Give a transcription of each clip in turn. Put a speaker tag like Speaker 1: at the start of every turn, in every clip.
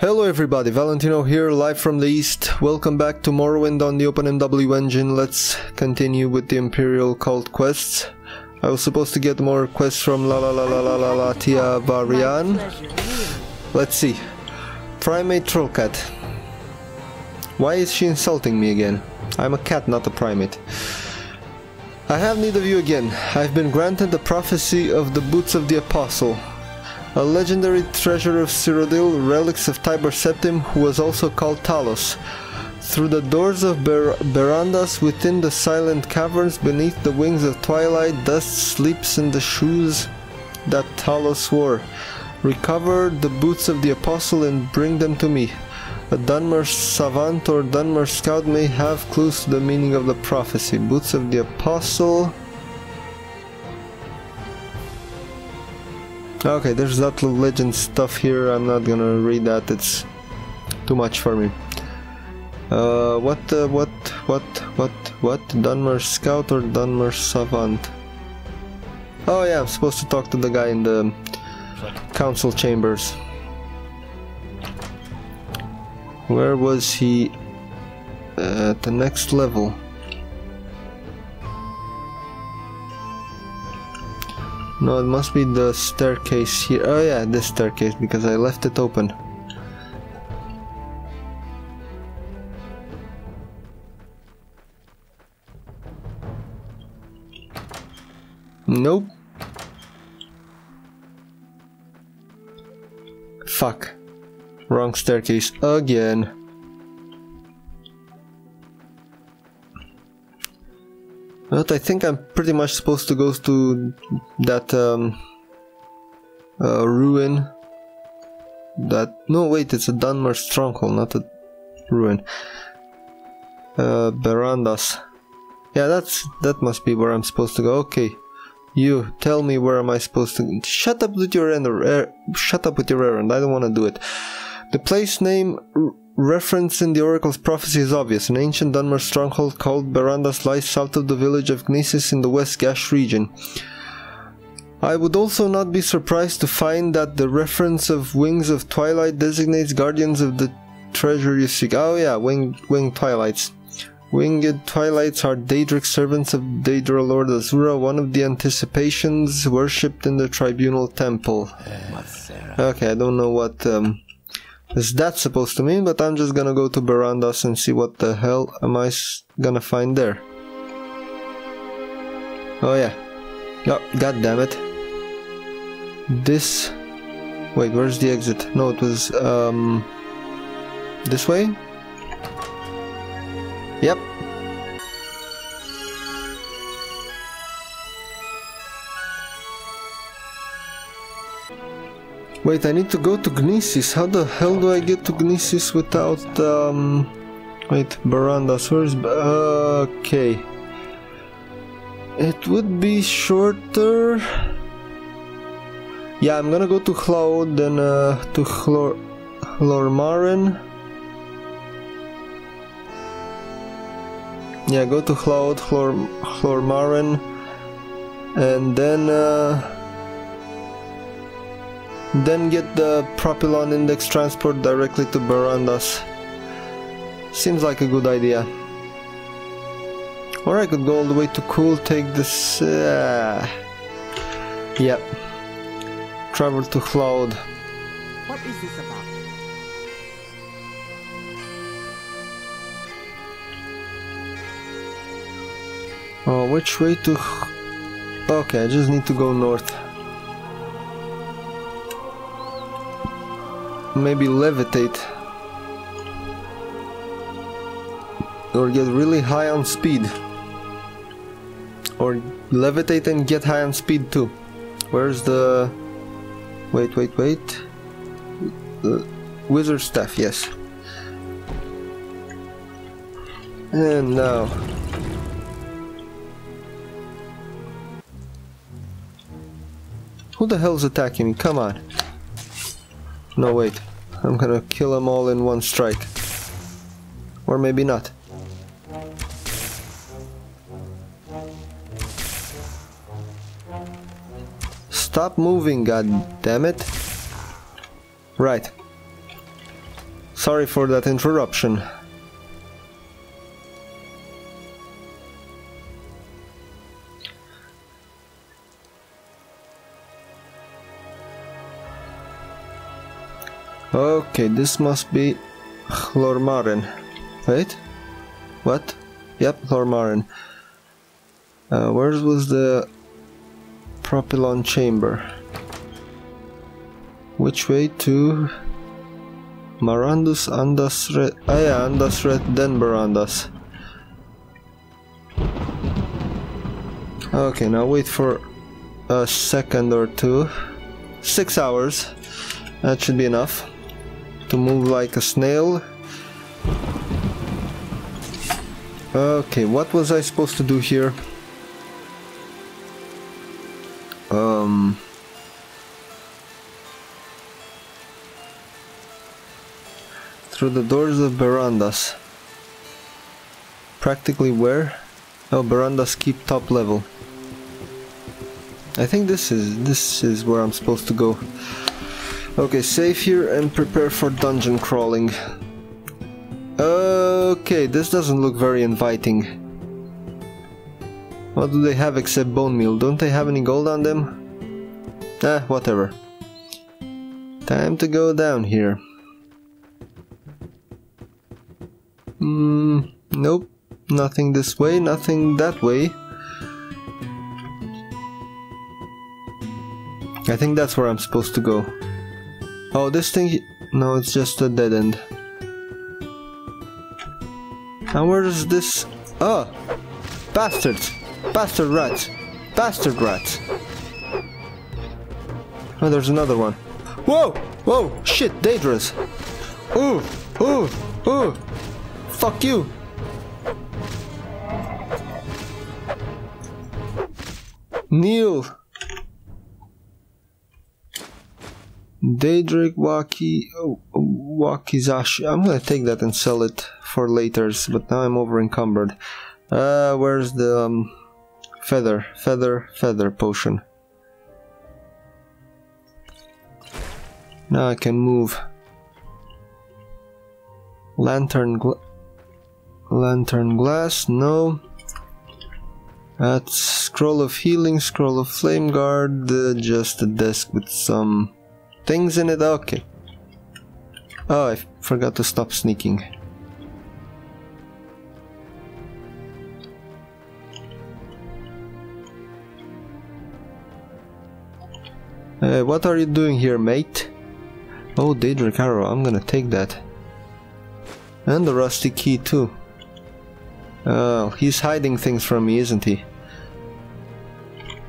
Speaker 1: Hello everybody, Valentino here, live from the east. Welcome back to Morrowind on the OpenMW engine. Let's continue with the Imperial Cult quests. I was supposed to get more quests from La La La La La La La Tia Varian. Let's see. Primate Trollcat. Why is she insulting me again? I'm a cat, not a primate. I have need of you again. I've been granted the prophecy of the boots of the apostle. A legendary treasure of Cyrodiil, relics of Tiber Septim, who was also called Talos. Through the doors of Ber Berandas, within the silent caverns, beneath the wings of twilight, dust sleeps in the shoes that Talos wore. Recover the boots of the apostle and bring them to me. A Dunmer savant or Dunmer scout may have clues to the meaning of the prophecy. Boots of the apostle. Okay, there's that legend stuff here. I'm not gonna read that. It's too much for me. Uh, what, uh, what, what, what, what? Dunmer Scout or Dunmer Savant? Oh yeah, I'm supposed to talk to the guy in the council chambers. Where was he? Uh, at the next level. No, it must be the staircase here. Oh yeah, this staircase, because I left it open. Nope. Fuck. Wrong staircase again. But I think I'm pretty much supposed to go to that um, uh, ruin. That no wait, it's a Dunmer stronghold, not a ruin. Uh, Berandas. Yeah, that's that must be where I'm supposed to go. Okay, you tell me where am I supposed to? Shut up with your errand. Er, shut up with your errand. I don't want to do it. The place name reference in the oracle's prophecy is obvious. An ancient Dunmer stronghold called Berandas lies south of the village of Gnisis in the West Gash region. I would also not be surprised to find that the reference of Wings of Twilight designates guardians of the treasure you seek. Oh yeah, Wing, winged Twilights. Winged Twilights are Daedric servants of Daedra Lord Azura, one of the anticipations worshipped in the Tribunal Temple. Okay, I don't know what um, is that supposed to mean, but I'm just gonna go to Berandas and see what the hell am I gonna find there. Oh yeah. Oh, god damn it. This... Wait, where's the exit? No, it was, um... This way? Wait, I need to go to Gnisis. How the hell do I get to Gnisis without, um... Wait, Berandas, where's... Okay. It would be shorter... Yeah, I'm gonna go to Hla Oad, then uh, to Chlor... Hlormaren. Yeah, go to Hla Oad, Chlor... Hlormaren. And then... Uh, then get the Propylon Index transport directly to Berandas. Seems like a good idea. Or I could go all the way to Khuul, take this... Uh, yep. Travel to Hla Oad.
Speaker 2: What is this about?
Speaker 1: Oh, which way to... Okay, I just need to go north. Maybe levitate or get really high on speed. Or levitate and get high on speed too. Where's the wait wait wait. Wizard staff yes. And now. Who the hell's attacking me? Come on no wait I'm gonna kill them all in one strike. Or maybe not. Stop moving, god damn it. Right. Sorry for that interruption. Okay, this must be Hlormaren. Wait, what? Yep, Hlormaren. Uh, where was the propylon chamber? Which way to Marandus, Andasreth? Ah yeah, Andasreth, then Berandas. Okay, now wait for a second or two. Six hours. That should be enough to move like a snail. Okay, what was I supposed to do here? Um... Through the doors of Berandas. Practically where? Oh, Berandas keep top level. I think this is this is where I'm supposed to go. Okay, save here and prepare for dungeon crawling. Okay, this doesn't look very inviting. What do they have except bone meal? Don't they have any gold on them? Ah, whatever. Time to go down here. Hmm, nope. Nothing this way, nothing that way. I think that's where I'm supposed to go. Oh, this thing... No, it's just a dead end. And where is this... Oh! Bastards! Bastard rats! Bastard rats! Oh, there's another one. Whoa! Whoa! Shit, dangerous! Ooh! Ooh! Ooh! Fuck you! Neil! Daedric Waki Wakizashi. I'm gonna take that and sell it for later's, but now I'm over encumbered. Uh, where's the um, feather, feather, feather potion? Now I can move. Lantern, gla lantern glass. No. That's scroll of healing, scroll of flame guard. Uh, just a desk with some things in it? Okay. Oh, I forgot to stop sneaking. Uh, what are you doing here, mate? Oh, Daedric Arrow, I'm gonna take that. And the rusty key too. Oh, he's hiding things from me, isn't he?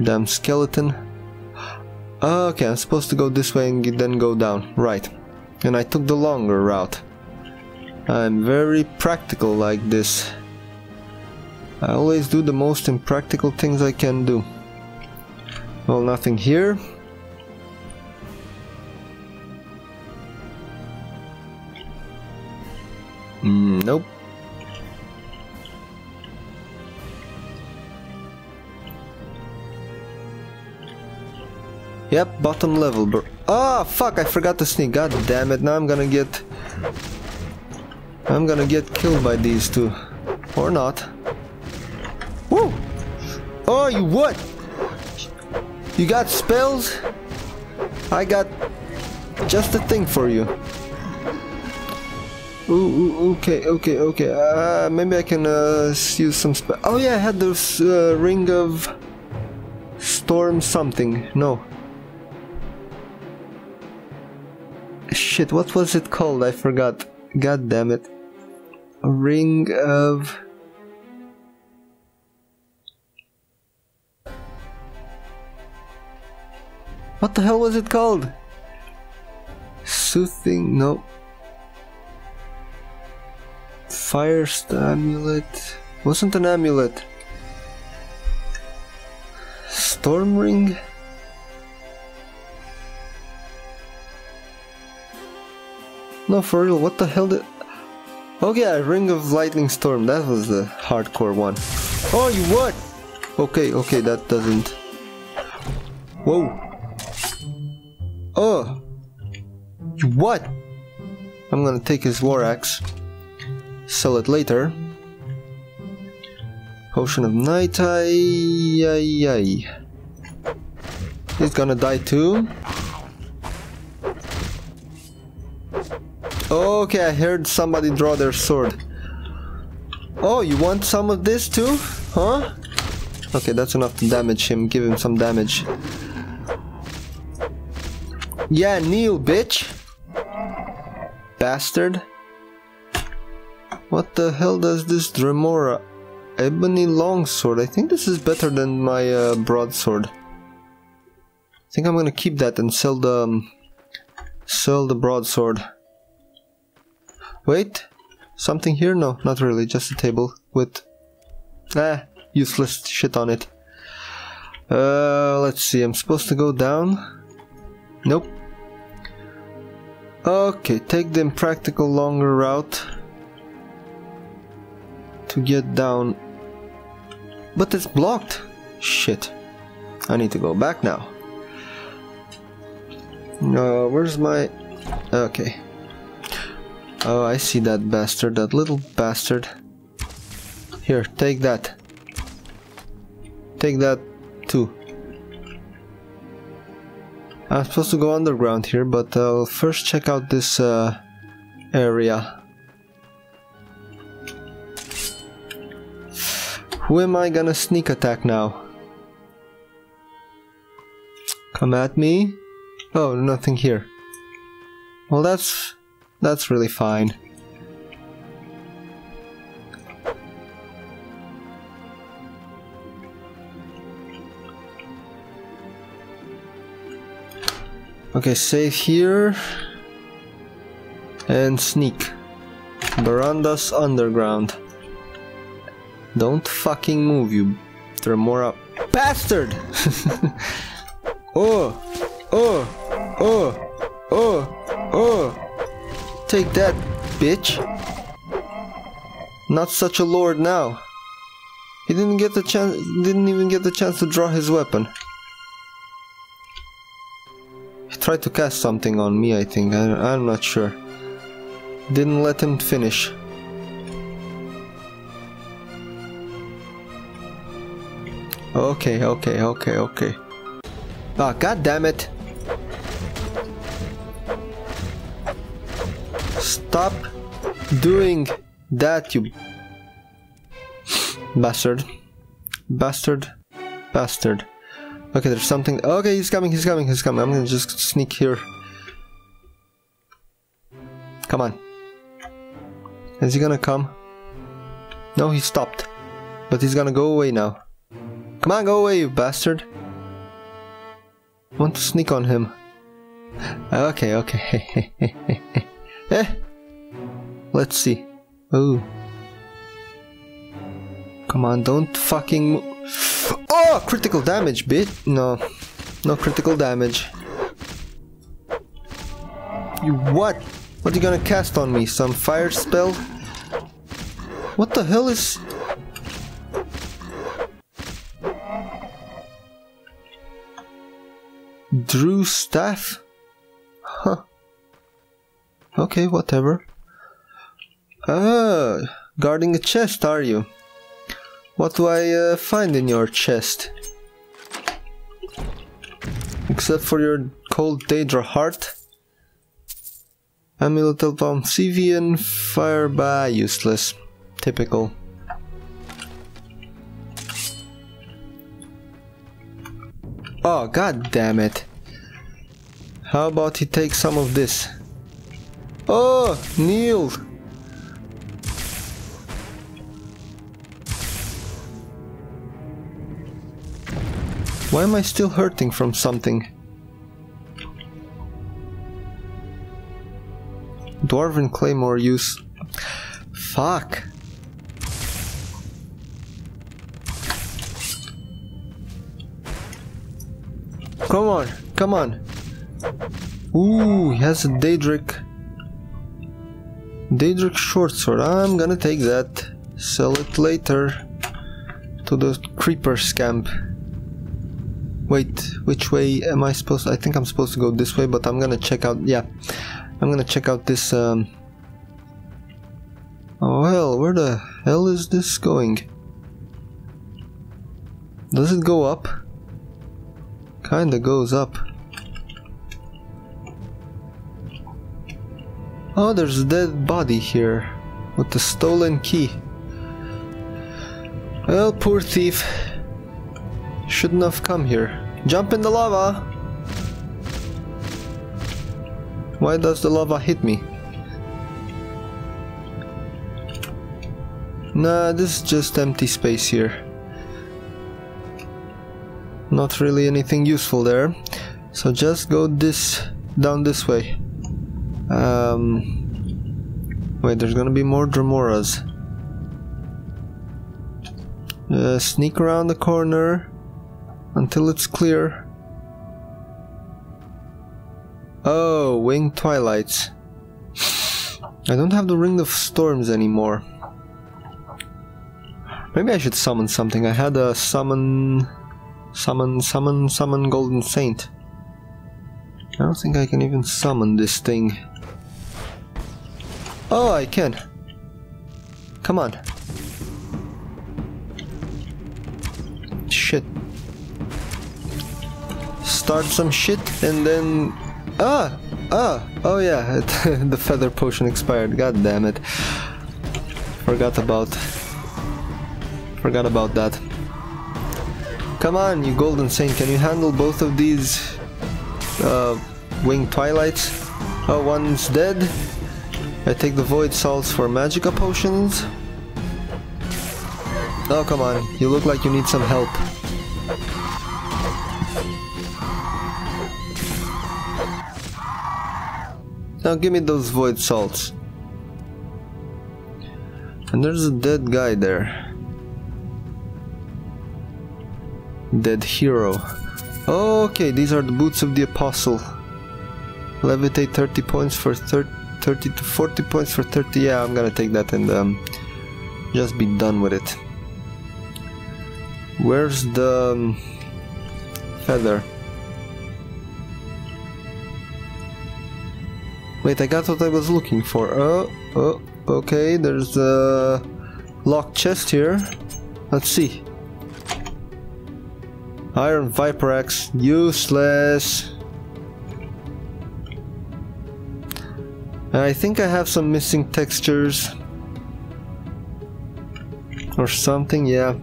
Speaker 1: Damn skeleton. Okay, I'm supposed to go this way and then go down. Right. And I took the longer route. I'm very practical like this. I always do the most impractical things I can do. Well, nothing here. Mm, nope. Yep, bottom level, bro. Ah, oh, fuck, I forgot to sneak. God damn it, now I'm gonna get... I'm gonna get killed by these two. Or not. Woo! Oh, you what? You got spells? I got just a thing for you. Ooh, ooh okay, okay, okay. Uh, maybe I can uh, use some spell. Oh yeah, I had this uh, ring of storm something. No, shit, what was it called? I forgot. God damn it. A ring of... What the hell was it called? Soothing, no. Fire amulet. Wasn't an amulet. Storm ring? No, for real, what the hell did... Oh yeah, Ring of Lightning Storm, that was the hardcore one. Oh, you what? Okay, okay, that doesn't... Whoa. Oh. You what? I'm gonna take his war axe, sell it later. Potion of Night, ay, ay, ay. He's gonna die too. Okay, I heard somebody draw their sword. Oh, you want some of this too? Huh? Okay, that's enough to damage him. Give him some damage. Yeah, kneel, bitch! Bastard. What the hell does this Dremora? Ebony longsword. I think this is better than my uh, broadsword. I think I'm gonna keep that and sell the... Um, sell the broadsword. Wait, something here? No, not really, just a table with ah, useless shit on it. Uh, let's see, I'm supposed to go down? Nope. Okay, take the impractical longer route to get down. But it's blocked. Shit. I need to go back now. Uh, where's my... Okay. Oh, I see that bastard, that little bastard. Here, take that. Take that too. I'm supposed to go underground here, but I'll first check out this uh, area. Who am I gonna sneak attack now? Come at me. Oh, nothing here. Well, that's that's really fine. Okay, save here and sneak. Berandas underground. Don't fucking move, you Dremora bastard! oh, Take that, bitch. Not such a lord now. He didn't get the chance didn't even get the chance to draw his weapon. He tried to cast something on me, I think. I, I'm not sure. Didn't let him finish. Okay, okay, okay, okay. Ah, god damn it. Stop doing that, you bastard. Bastard. Bastard. Okay, there's something. Okay, he's coming, he's coming, he's coming. I'm gonna just sneak here. Come on. Is he gonna come? No, he stopped. But he's gonna go away now. Come on, go away, you bastard. I want to sneak on him. Okay, okay. eh, Let's see. Oh. Come on, don't fucking Oh! Critical damage, bit. No. No critical damage. You what? What are you gonna cast on me? Some fire spell? What the hell is... Drew staff? Huh. Okay, whatever. Ah, guarding a chest, are you? What do I uh, find in your chest? Except for your cold Daedra heart? Amulet of Obsidian, fire by useless. Typical. Oh, god damn it. How about he takes some of this? Oh, Neil! Why am I still hurting from something? Dwarven Claymore use... Fuck! Come on, come on! Ooh, he has a Daedric... Daedric short sword. I'm gonna take that. Sell it later to the creeper scamp. Wait, which way am I supposed to, I think I'm supposed to go this way, but I'm gonna check out, yeah. I'm gonna check out this um Oh hell, where the hell is this going? Does it go up? Kinda goes up. Oh, there's a dead body here with the stolen key. Well, poor thief. Shouldn't have come here. Jump in the lava! Why does the lava hit me? Nah, this is just empty space here. Not really anything useful there. So just go this down this way. Um, wait, there's gonna be more Dremoras. Uh, sneak around the corner until it's clear. Oh, Winged Twilights. I don't have the Ring of Storms anymore. Maybe I should summon something. I had a summon... Summon, summon, summon Golden Saint. I don't think I can even summon this thing. Oh, I can. Come on. Start some shit and then... Ah! Ah! Oh yeah, the feather potion expired. God damn it. Forgot about... Forgot about that. Come on, you Golden Saint, can you handle both of these uh, Winged Twilights? Oh, one's dead. I take the Void Salts for Magicka Potions. Oh, come on, you look like you need some help. Now give me those Void Salts. And there's a dead guy there. Dead hero. Okay, these are the boots of the apostle. Levitate 30 points for 30, 30 to 40 points for 30. Yeah, I'm gonna take that and um, just be done with it. Where's the um, feather? Wait, I got what I was looking for. Oh, oh, okay, there's a locked chest here. Let's see. Iron Viper Axe, useless. I think I have some missing textures. Or something, yeah.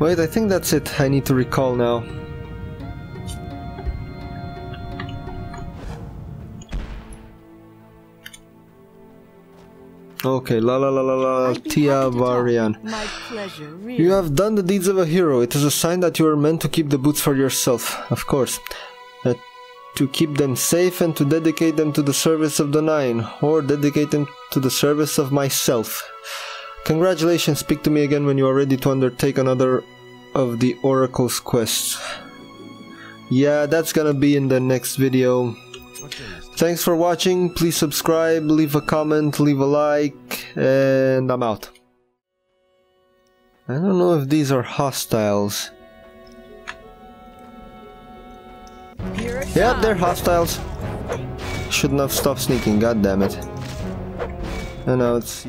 Speaker 1: Wait, I think that's it. I need to recall now. Okay, la la la la la, Tia
Speaker 2: happy to talk.
Speaker 1: Varian.
Speaker 2: Pleasure, really.
Speaker 1: You have done the deeds of a hero. It is a sign that you are meant to keep the boots for yourself, of course. Uh, to keep them safe and to dedicate them to the service of the Nine, or dedicate them to the service of myself. Congratulations, speak to me again when you are ready to undertake another of the Oracle's quests. Yeah, that's gonna be in the next video. Thanks for watching, please subscribe, leave a comment, leave a like, and I'm out. I don't know if these are hostiles. Yeah, they're hostiles. Shouldn't have stopped sneaking, god damn it. And now it's